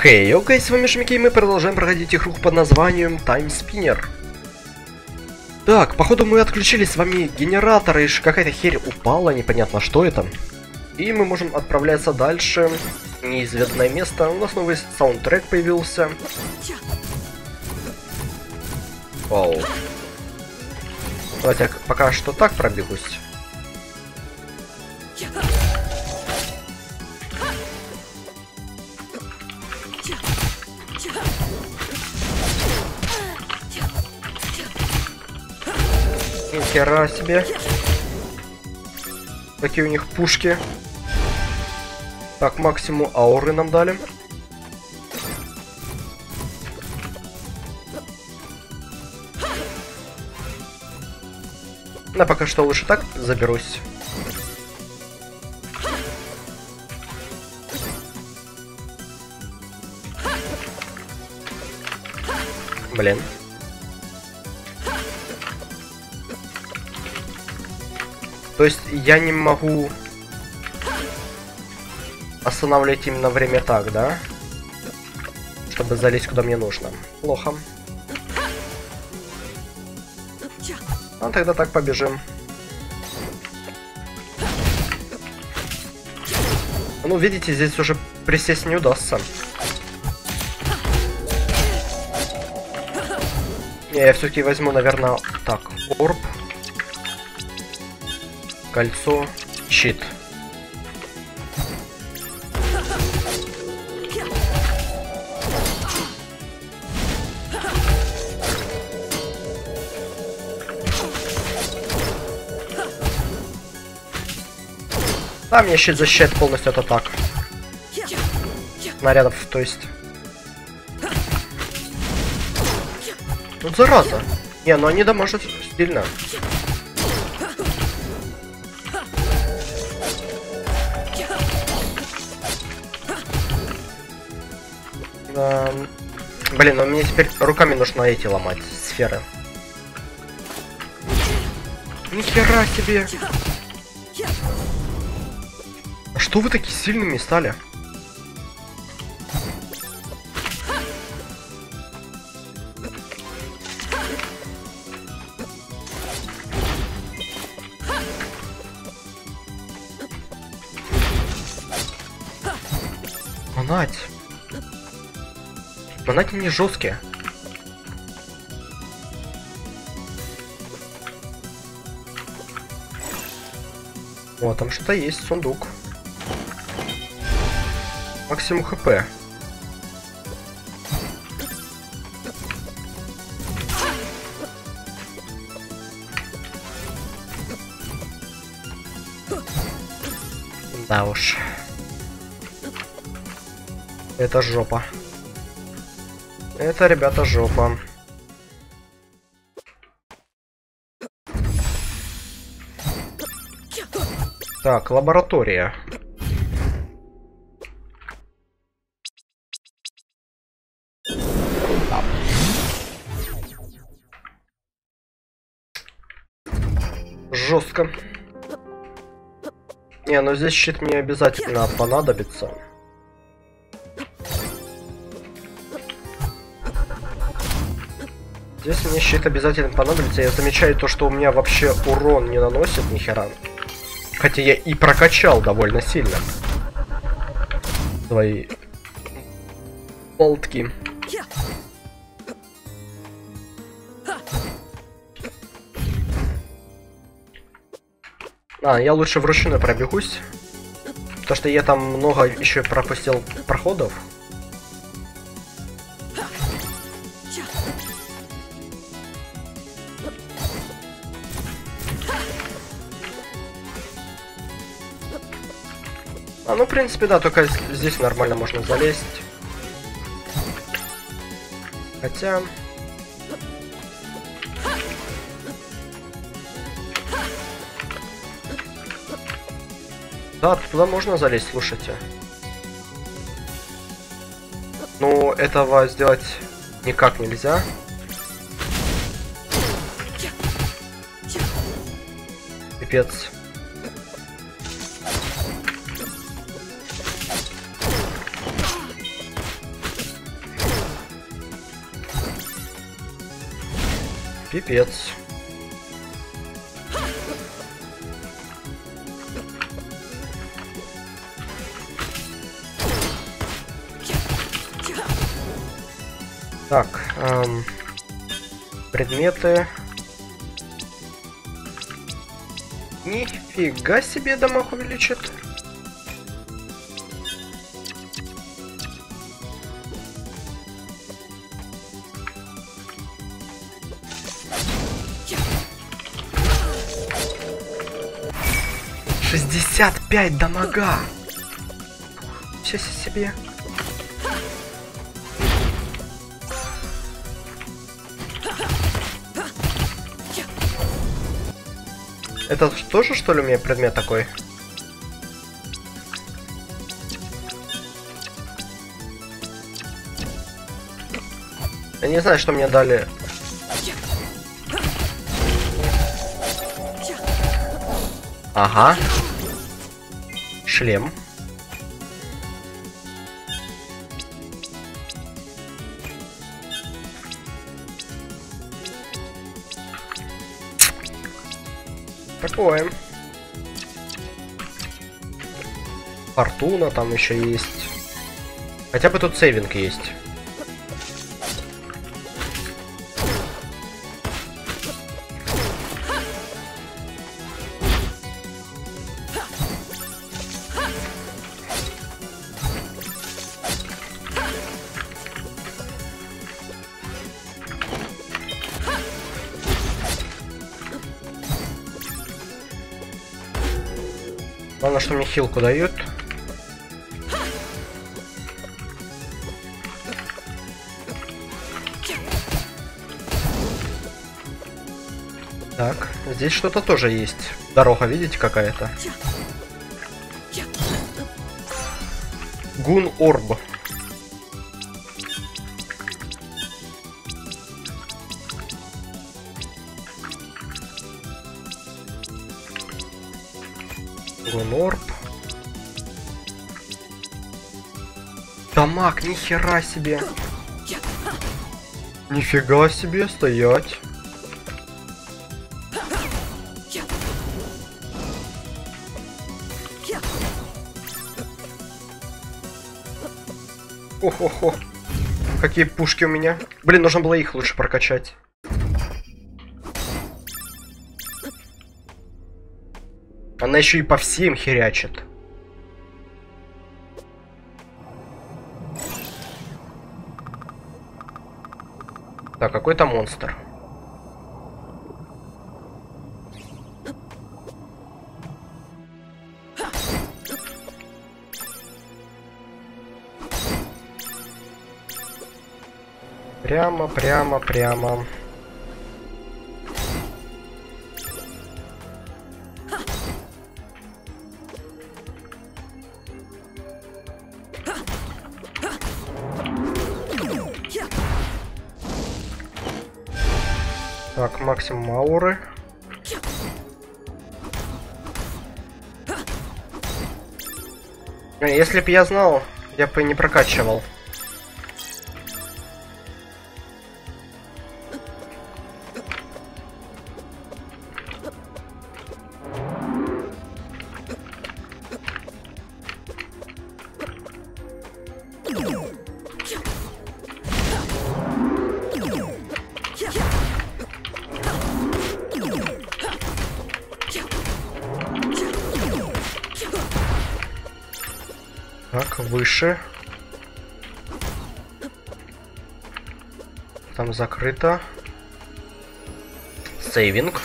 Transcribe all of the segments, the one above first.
Хей, hey, окей, с вами Шмики, и мы продолжаем проходить игру под названием Time Spinner. Так, походу мы отключили с вами генераторы, и какая-то херь упала, непонятно что это. И мы можем отправляться дальше, неизвестное место. У нас новый саундтрек появился. Вау. Давайте пока что так пробегусь. Хера себе. Какие у них пушки. Так, максимум ауры нам дали. На пока что лучше так заберусь. Блин. То есть я не могу останавливать именно время так, да? Чтобы залезть куда мне нужно. Плохо. Ну тогда так побежим. Ну, видите, здесь уже присесть не удастся. Не, я все-таки возьму, наверное, так, орб кольцо, щит. А, мне щит защищает полностью от атак. Снарядов, то есть. Вот зараза. Не, ну они дамажат сильно. Мне теперь руками нужно эти ломать, сферы. Нихера себе! А что вы такие сильными стали? Манать! Манати не жесткие. О, там что-то есть, сундук. Максимум хп. Да уж. Это жопа. Это, ребята, жопа. Так, лаборатория. Жестко. Не, ну здесь щит мне обязательно понадобится. Здесь мне щит обязательно понадобится. Я замечаю то, что у меня вообще урон не наносит ни хера. Хотя я и прокачал довольно сильно. Свои болтки. А, я лучше вручную пробегусь. Потому что я там много еще пропустил проходов. Принципе, да, только здесь нормально можно залезть. Хотя... Да, туда можно залезть, слушайте. Но этого сделать никак нельзя. Пипец. Пипец. Так, эм, предметы. Нифига себе дамаг увеличит. Шестьдесят пять дамага. Сейчас себе. Это тоже, что ли, у меня предмет такой? Я не знаю, что мне дали. Ага. Шлем. Такое. Фортуна там еще есть. Хотя бы тут сейвинг есть. Главное, что мне хилку дают. Так, здесь что-то тоже есть. Дорога, видите, какая-то? Гун Орб. Гунорб. Дамаг, нихера себе. Нифига себе, стоять. Охо-хо. Какие пушки у меня. Блин, нужно было их лучше прокачать. Она еще и по всем херячит. Так, какой-то монстр. Прямо, прямо, прямо. Так, максимум ауры. Если бы я знал, я бы не прокачивал. Так, выше. Там закрыто. Сейвинг.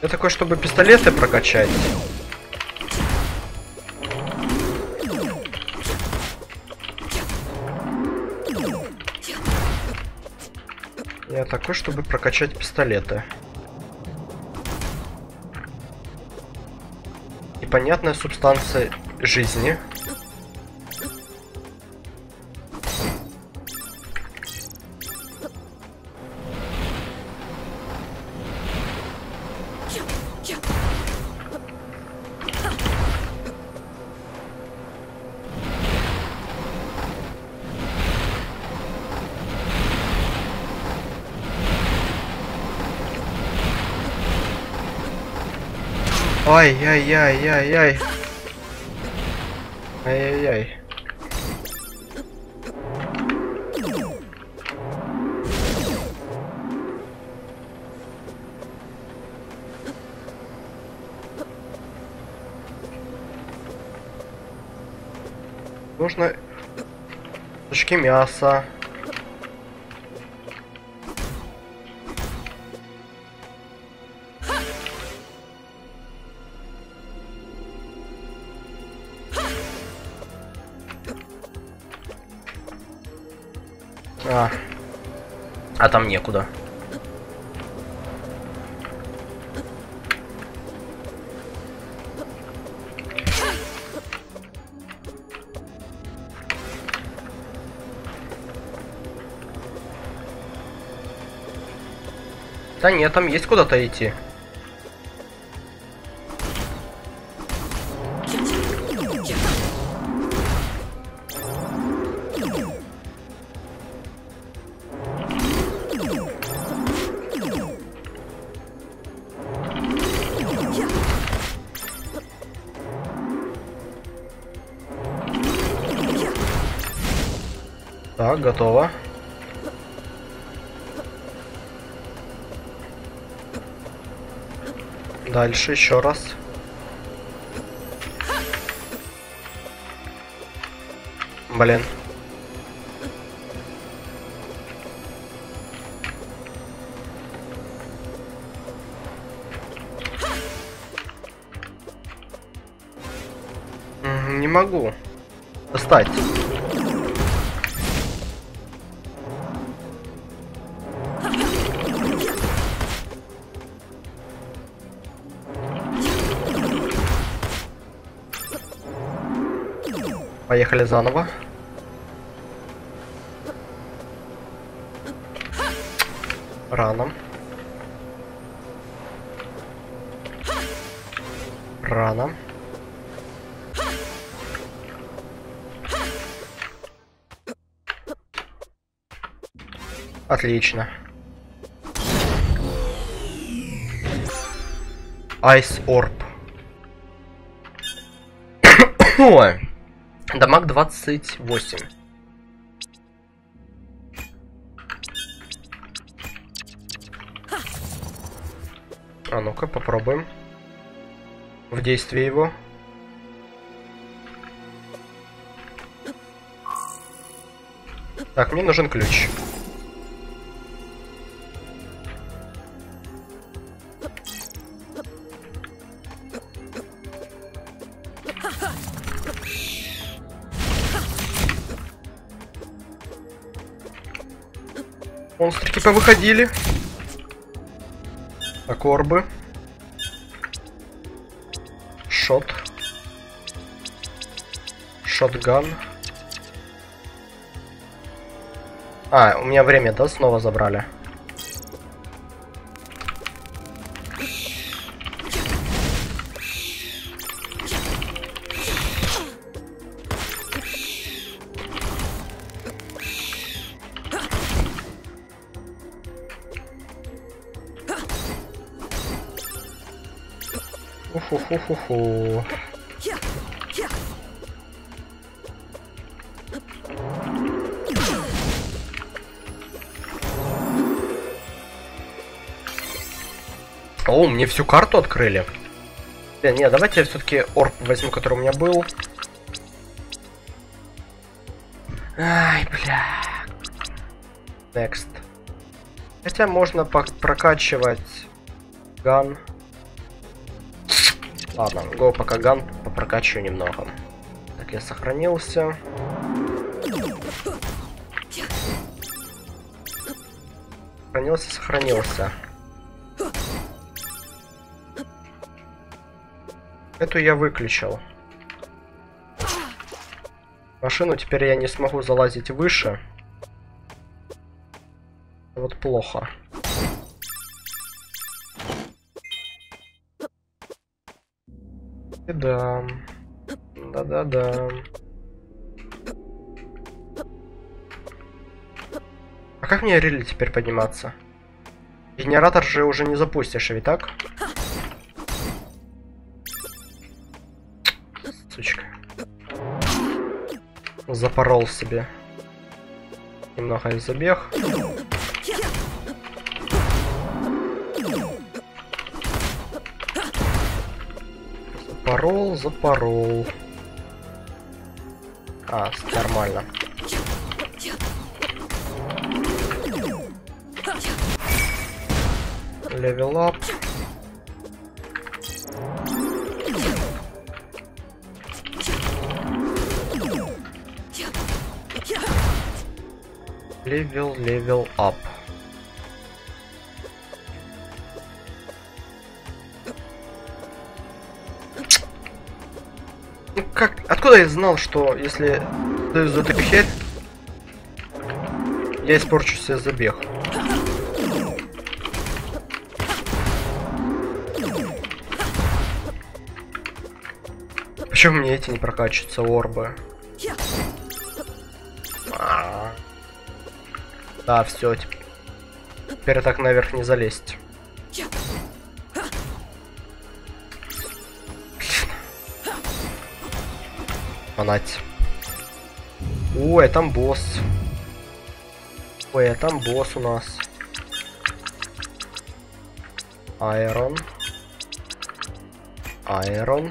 Это такое, чтобы пистолеты прокачать. Я такой, чтобы прокачать пистолеты. Непонятная субстанция жизни. Ай-яй-яй-яй-яй. Ай-яй-яй. Нужно кусочки мяса. А, а там некуда. Да нет, там есть куда-то идти. Дальше еще раз. Блин. Не могу достать. Поехали заново. Рано. Рано. Отлично. Ice Orb. Ой. Дамаг 28. А ну-ка, попробуем. В действии его. Так, мне нужен ключ. Монстрики повыходили. Акорбы. Шот. Шотган. А, у меня время, да, снова забрали? Фу-фу-фу-фу. О, мне всю карту открыли. Не, не, давайте я все-таки орб возьму, который у меня был. Ай, бля. Next. Хотя можно прокачивать ган. Ладно, го пока ган попрокачиваю немного. Так, я сохранился. Сохранился, сохранился. Эту я выключил. Машину теперь я не смогу залазить выше. Вот плохо. И да. Да-да-да. А как мне рели теперь подниматься? Генератор же уже не запустишь, а ведь так? Сучка. Запорол себе. Немного из забег. Запорол, запорол. А, нормально. Левел ап. Level, level up. Как, откуда я знал, что если даю эту херь, я испорчу себе забег? Почему мне эти не прокачиваются орбы? А -а -а. Да, все, теперь так наверх не залезть. Фанать. Ой, а там босс. Ой, а там босс у нас. Айрон. Айрон.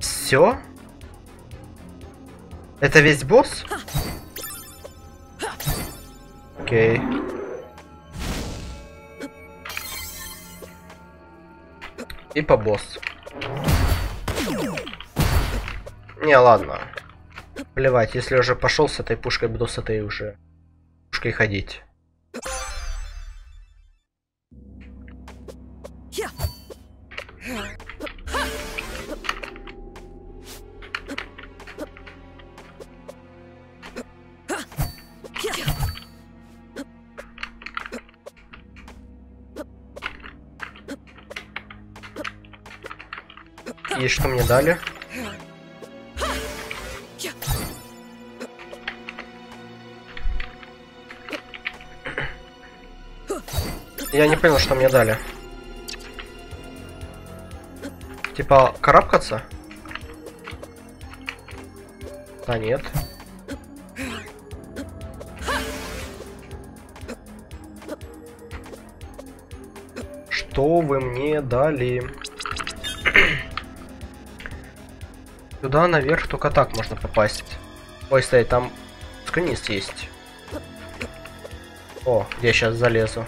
Все? Это весь босс? Окей. И по босс. Не, ладно. Плевать, если уже пошел с этой пушкой, буду с этой уже пушкой ходить. И что мне дали? Я не понял, что мне дали. Типа, карабкаться? Да нет. Что вы мне дали? Туда наверх только так можно попасть. Ой, стой, там скринист есть. О, я сейчас залезу.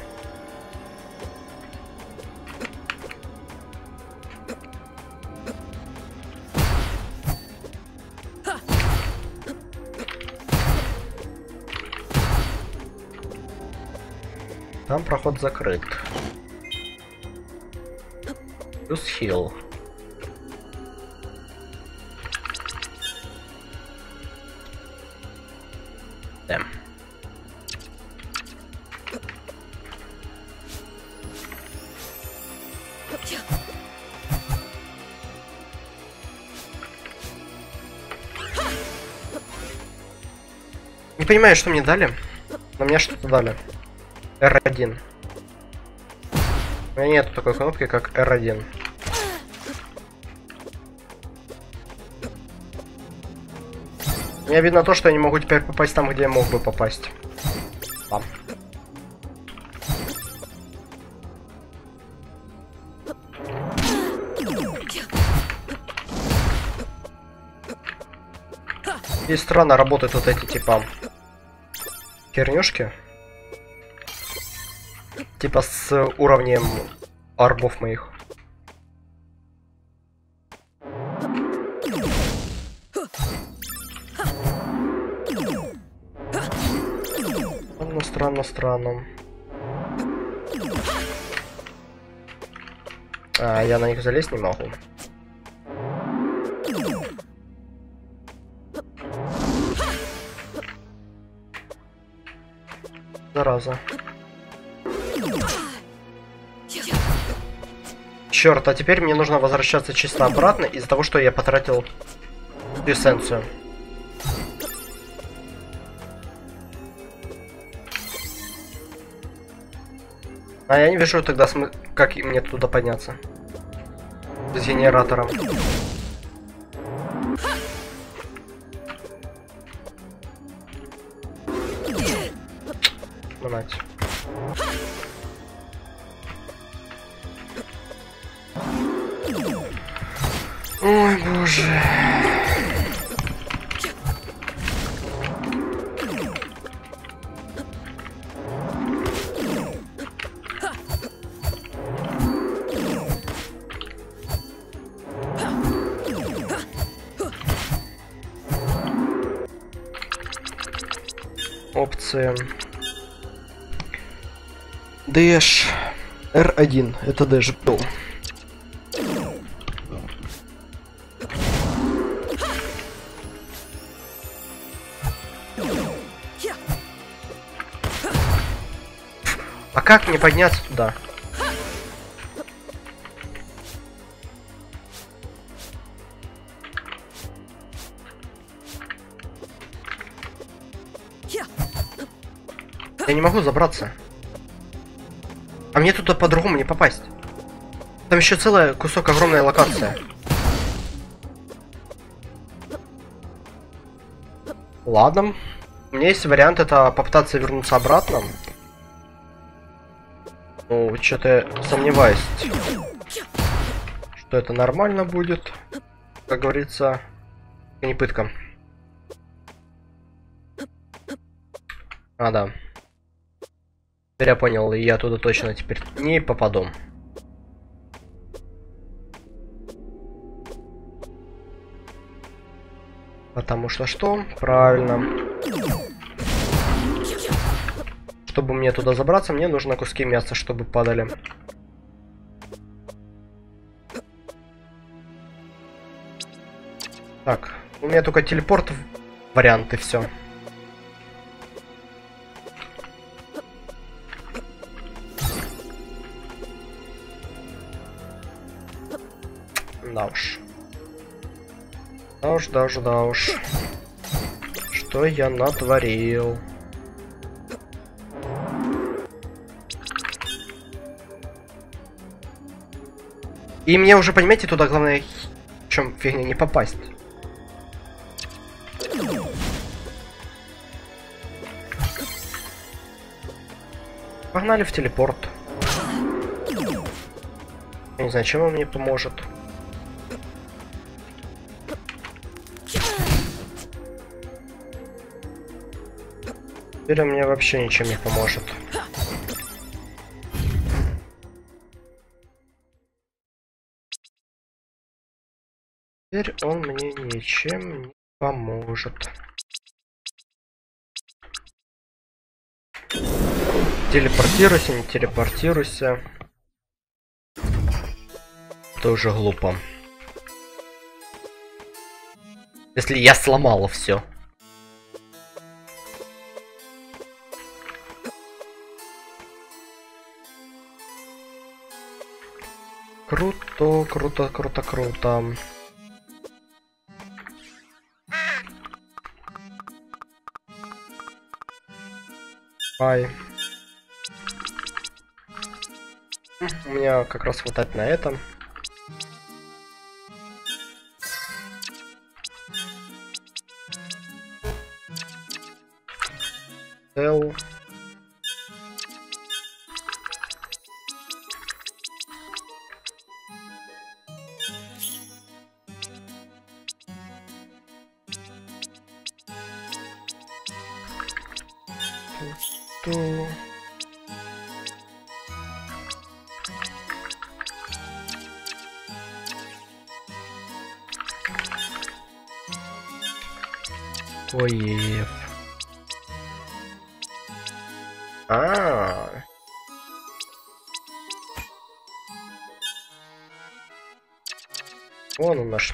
Там проход закрыт. Плюс хил. Понимаю, что мне дали. Но мне что-то дали. R1. У меня нет такой кнопки, как R1. Мне обидно то, что я не могу теперь попасть там, где я мог бы попасть. Там. Здесь странно работают вот эти типа хернюшки. Типа с уровнем арбов моих. Странно, странно, странно. А, я на них залезть не могу. Зараза. Черт, а теперь мне нужно возвращаться чисто обратно из-за того, что я потратил эссенцию. А я не вижу тогда, смы... как мне туда подняться. С генератором. Опция. Дэш. R1. Это дэш был. А как мне подняться туда? Я не могу забраться. А мне туда по-другому не попасть. Там еще целая кусок огромная локация. Ладно. У меня есть вариант это попытаться вернуться обратно. Ну, что-то сомневаюсь, что это нормально будет. Как говорится, не пытка. А, да. Теперь я понял, и я туда точно теперь не попаду. Потому что что? Правильно. Чтобы мне туда забраться, мне нужно куски мяса, чтобы падали. Так, у меня только телепорт варианты, все. Да уж. Да уж, да уж, да уж. Что я натворил? И мне уже, понимаете, туда главное, в чем фигня, не попасть. Погнали в телепорт. Я не знаю, чем он мне поможет. Теперь он мне вообще ничем не поможет. Теперь он мне ничем не поможет. Телепортируйся, не телепортируйся. Тоже глупо. Если я сломала все. Круто, круто, круто, круто. Ай. У меня как раз хватает на этом. Cell.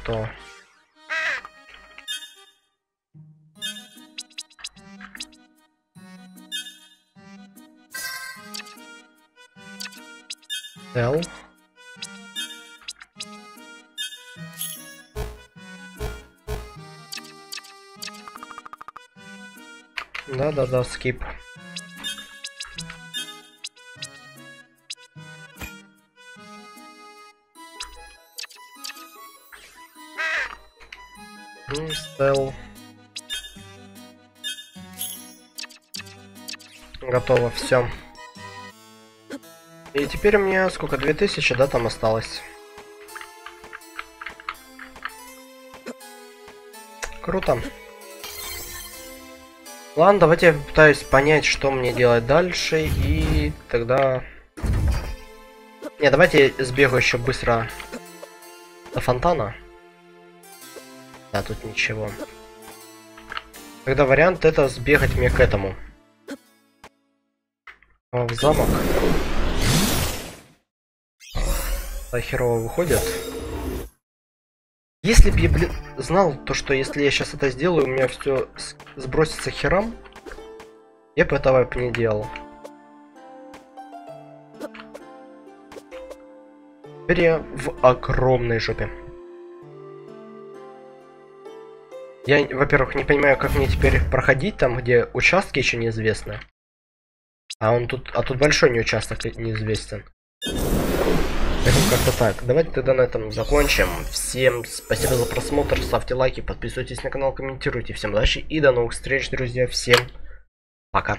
Вон на что. L. Да-да-да, скип. Инстелл. Готово, все. И теперь у меня сколько, 2000, да, там осталось? Круто. Ладно, давайте я пытаюсь понять, что мне делать дальше, и тогда... Не, давайте сбегаю еще быстро до фонтана. Да, тут ничего. Тогда вариант это сбегать мне к этому. В замок. А херово выходит. Если бы я, блин, знал то, что если я сейчас это сделаю, у меня все сбросится херам, я бы этого бы не делал. Теперь я в огромной жопе. Я, во-первых, не понимаю, как мне теперь проходить там, где участки еще неизвестны. А он тут, а тут большой не участок неизвестен. Как-то так. Давайте тогда на этом закончим. Всем спасибо за просмотр, ставьте лайки, подписывайтесь на канал, комментируйте. Всем удачи и до новых встреч, друзья. Всем пока.